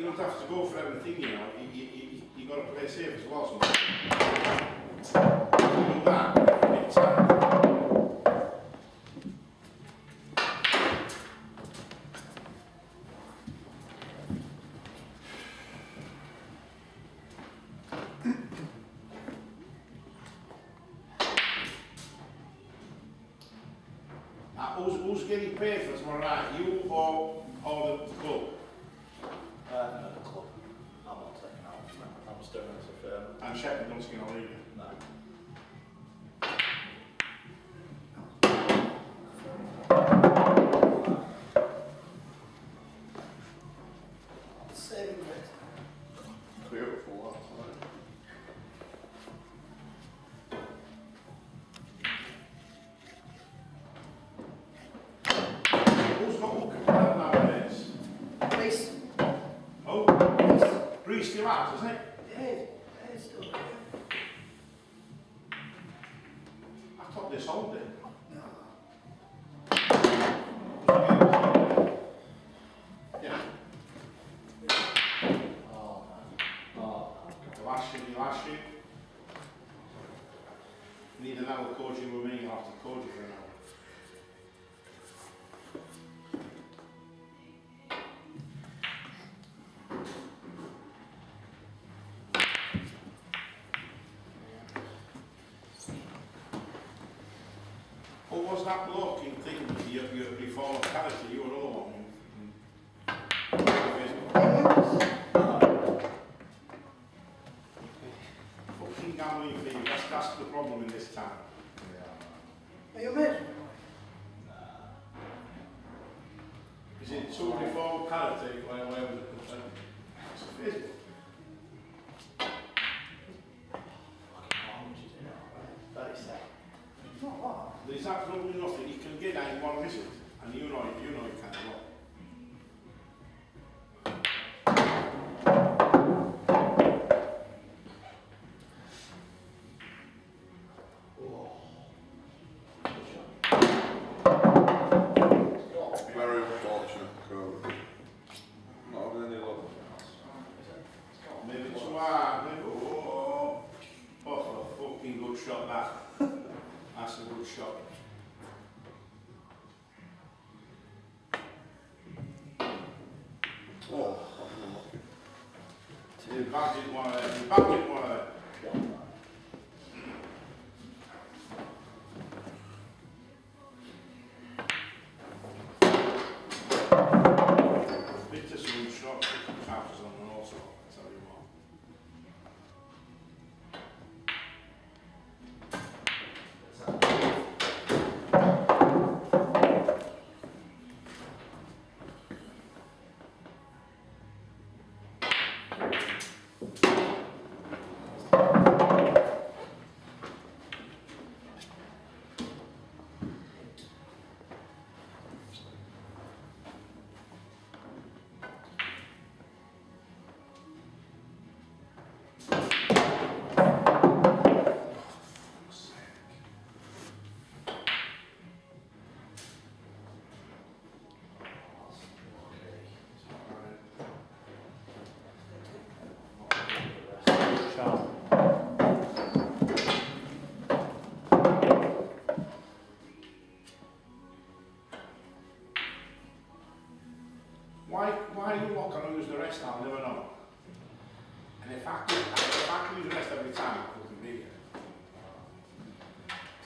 you don't have to go for everything, you know. You, you, you, you got to play safe as well. Sometimes. Uh, who's, who's getting paid for tomorrow night? You or, or the club? I'm just doing it as a firm. And Shepard don't skin all either. No. Saving it. Beautiful, that's right. Who's got hook nowadays? Please. Oh, Please. Greece still has, isn't it? I they sold it. Yeah. Oh. Oh, last. Need an hour coaching with me, I'll have to for an hour. What was that bloke in thing, your, your reform of character, you were another one? in- in Facebook? Fucking gambling fee, that's, that's the problem in this town. Are you married? Is it so reform character, where, where was it, uh, Facebook? There's absolutely nothing, you can get that in one visit, and you know it, That's a good shot. Oh, You bagged it one of them, And if I could, if I could lose the rest every time, I couldn't be here.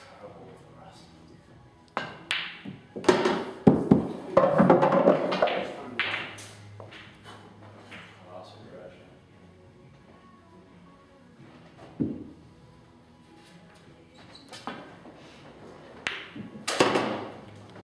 Terrible for